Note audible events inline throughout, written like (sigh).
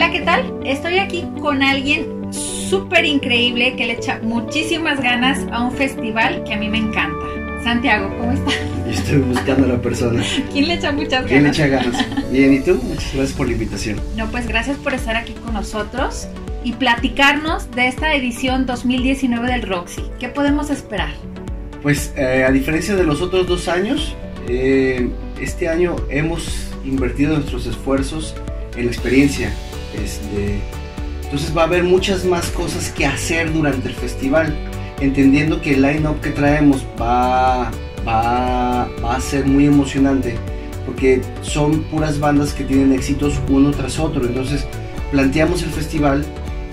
Hola, ¿qué tal? Estoy aquí con alguien súper increíble que le echa muchísimas ganas a un festival que a mí me encanta. Santiago, ¿cómo está? (laughs) estoy buscando a la persona. ¿Quién le echa muchas ganas? ¿Quién le echa ganas? (laughs) Bien, ¿y tú? Muchas gracias por la invitación. No, pues gracias por estar aquí con nosotros y platicarnos de esta edición 2019 del Roxy. ¿Qué podemos esperar? Pues eh, a diferencia de los otros dos años, eh, este año hemos invertido nuestros esfuerzos en la experiencia. Este, entonces va a haber muchas más cosas que hacer durante el festival, entendiendo que el line-up que traemos va, va, va a ser muy emocionante, porque son puras bandas que tienen éxitos uno tras otro. Entonces planteamos el festival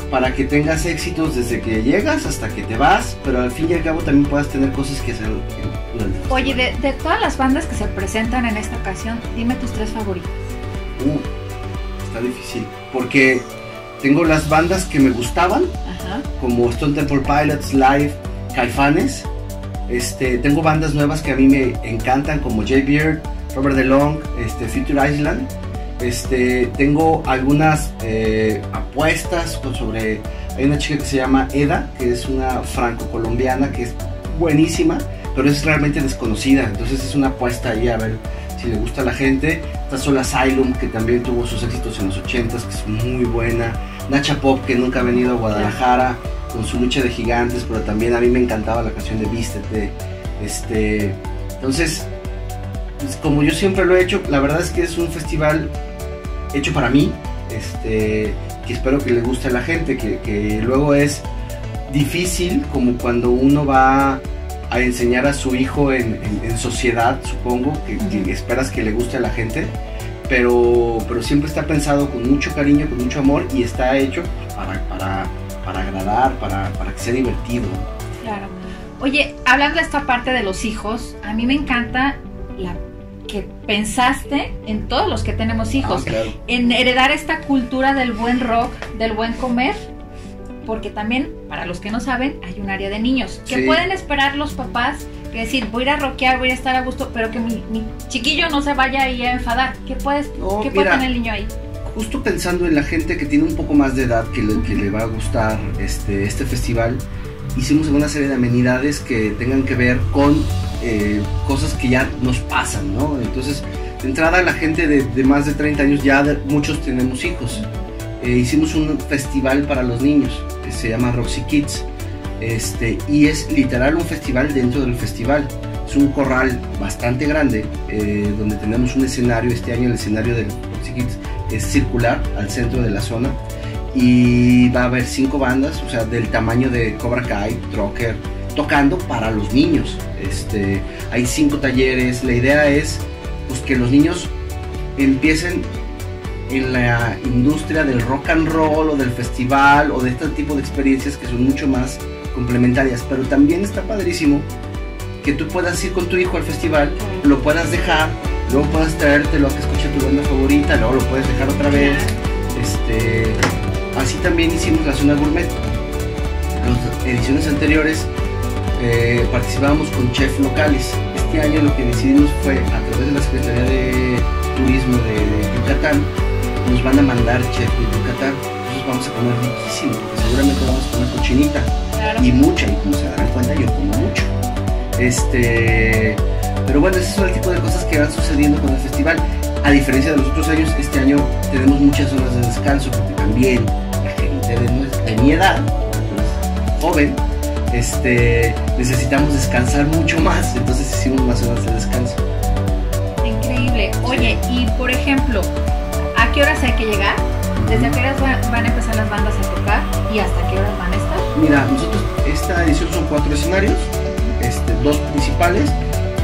para que tengas éxitos desde que llegas hasta que te vas, pero al fin y al cabo también puedas tener cosas que hacer durante el Oye, de, de todas las bandas que se presentan en esta ocasión, dime tus tres favoritas. Uh, está difícil, porque tengo las bandas que me gustaban, Ajá. como Stone Temple Pilots, Live, Caifanes. Este, tengo bandas nuevas que a mí me encantan, como Jay Beard, Robert DeLong, este, Future Island. Este, tengo algunas eh, apuestas con- sobre. Hay una chica que se llama Eda, que es una franco-colombiana que es buenísima, pero es realmente desconocida. Entonces es una apuesta ahí a ver si le gusta a la gente. Está Soul Asylum, que también tuvo sus éxitos en los 80s, que es muy buena. Nacha Pop, que nunca ha venido a Guadalajara, con su lucha de gigantes, pero también a mí me encantaba la canción de Vístete. Este, entonces, pues, como yo siempre lo he hecho, la verdad es que es un festival hecho para mí, este, que espero que le guste a la gente, que, que luego es difícil como cuando uno va a enseñar a su hijo en, en- en sociedad, supongo, que, que esperas que le guste a la gente, pero, pero siempre está pensado con mucho cariño, con mucho amor y está hecho para, para, para agradar, para, para que sea divertido. Claro. Oye, hablando de esta parte de los hijos, a mí me encanta la que pensaste en todos los que tenemos hijos, Ah, claro. en heredar esta cultura del buen rock, del buen comer, porque también, para los que no saben, hay un área de niños. que Sí. pueden esperar los papás? Que decir, voy a ir a rockear, voy a estar a gusto, pero que mi, mi chiquillo no se vaya ahí a enfadar. ¿Qué, puedes, No, ¿qué puede mira. tener el niño ahí? justo pensando en la gente que tiene un poco más de edad que le, que le va a gustar este, este festival, hicimos una serie de amenidades que tengan que ver con eh, cosas que ya nos pasan, ¿no? Entonces, de entrada, la gente de, de más de 30 años, ya de- muchos tenemos hijos. Eh, hicimos un festival para los niños que se llama Roxy Kids. Este, y es literal un festival dentro del festival. Es un corral bastante grande eh, donde tenemos un escenario. Este año el escenario del Roxy Kids es circular al centro de la zona y va a haber cinco bandas, o sea, del tamaño de Cobra Kai, Trocker, tocando para los niños. Este, hay cinco talleres. La idea es pues, que los niños empiecen en la industria del rock and roll o del festival o de este tipo de experiencias que son mucho más complementarias. Pero también está padrísimo que tú puedas ir con tu hijo al festival, lo puedas dejar, luego puedas traértelo a que escuche tu banda favorita, luego lo puedes dejar otra vez. Este, así también hicimos la zona gourmet. Las ediciones anteriores eh, participábamos con chefs locales. Este año lo que decidimos fue a través de la Secretaría de Turismo de, de Yucatán, nos van a mandar chef de Yucatán. Entonces vamos a comer riquísimo, porque seguramente vamos a comer cochinita Claro. y mucha, y como se darán cuenta yo como mucho. Este, pero bueno, ese es el tipo de cosas que van sucediendo con el festival. A diferencia de los otros años, este año tenemos muchas horas de descanso, porque también la gente de, de mi edad, pues, joven, este, necesitamos descansar mucho más, entonces hicimos más horas de descanso. Increíble. Oye, y por ejemplo, ¿a qué horas hay que llegar? ¿Desde qué horas va- van a empezar las bandas a tocar y hasta qué horas van a estar? Mira, nosotros esta edición son cuatro escenarios, este, dos principales,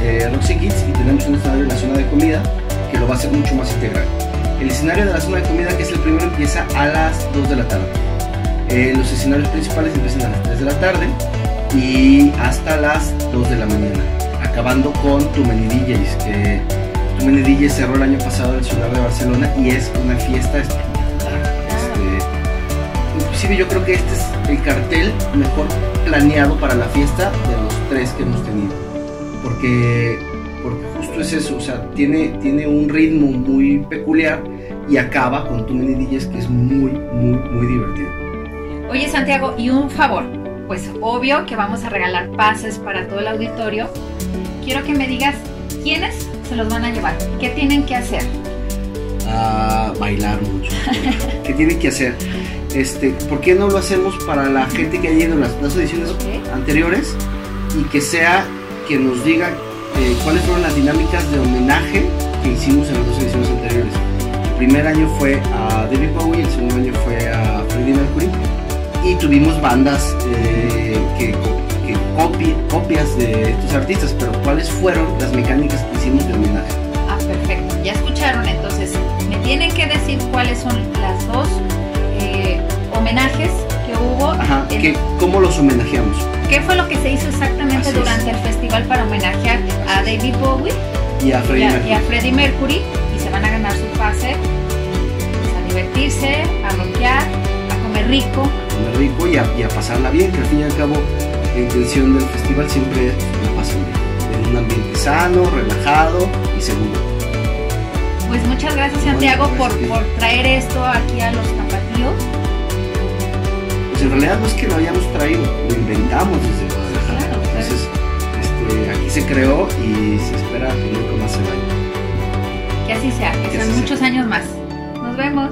eh, Roxy Kids, y tenemos un escenario en la zona de comida que lo va a hacer mucho más integral. El escenario de la zona de comida, que es el primero, empieza a las 2 de la tarde. Eh, los escenarios principales empiezan a las 3 de la tarde y hasta las 2 de la mañana, acabando con Tumeni DJs, que Tumeni DJs cerró el año pasado en Ciudad de Barcelona y es una fiesta espectacular. Este, inclusive yo creo que este es el cartel mejor planeado para la fiesta de los tres que hemos tenido. Porque, porque justo es eso, o sea, tiene, tiene un ritmo muy peculiar y acaba con Many DJs que es muy, muy, muy divertido. Oye Santiago, y un favor, pues obvio que vamos a regalar pases para todo el auditorio. Quiero que me digas quiénes se los van a llevar, qué tienen que hacer. Bailar mucho. ¿Qué tienen que hacer? Este, ¿Por qué no lo hacemos para la gente que ha ido en las dos ediciones anteriores y que sea que nos diga eh, cuáles fueron las dinámicas de homenaje que hicimos en las dos ediciones anteriores? El primer año fue a David Bowie, el segundo año fue a Freddie Mercury y tuvimos bandas eh, que, que copias de estos artistas, pero ¿cuáles fueron las mecánicas que hicimos de homenaje? Ah, perfecto. Ya escucharon, entonces me tienen que decir cuáles son las dos eh, homenajes que hubo. Ajá, en- que, ¿cómo los homenajeamos? ¿Qué fue lo que se hizo exactamente Así es. durante el festival para homenajear a David Bowie Y a y Freddie a, y a Freddie Mercury? Y se van a ganar su pase pues, a divertirse, a rockear, a comer rico. comer rico y a, y a pasarla bien, que al fin y al cabo la intención del festival siempre es la pasen bien, en un ambiente sano, relajado y seguro. Pues muchas gracias Santiago por, gracias por traer esto aquí a los tapatíos. Pues en realidad no es que lo hayamos traído, lo inventamos desde Guadalajara. Claro, claro. Entonces, este, aquí se creó y se espera que nunca más se vaya. Que así sea, que Que sean sea. muchos años más. Nos vemos.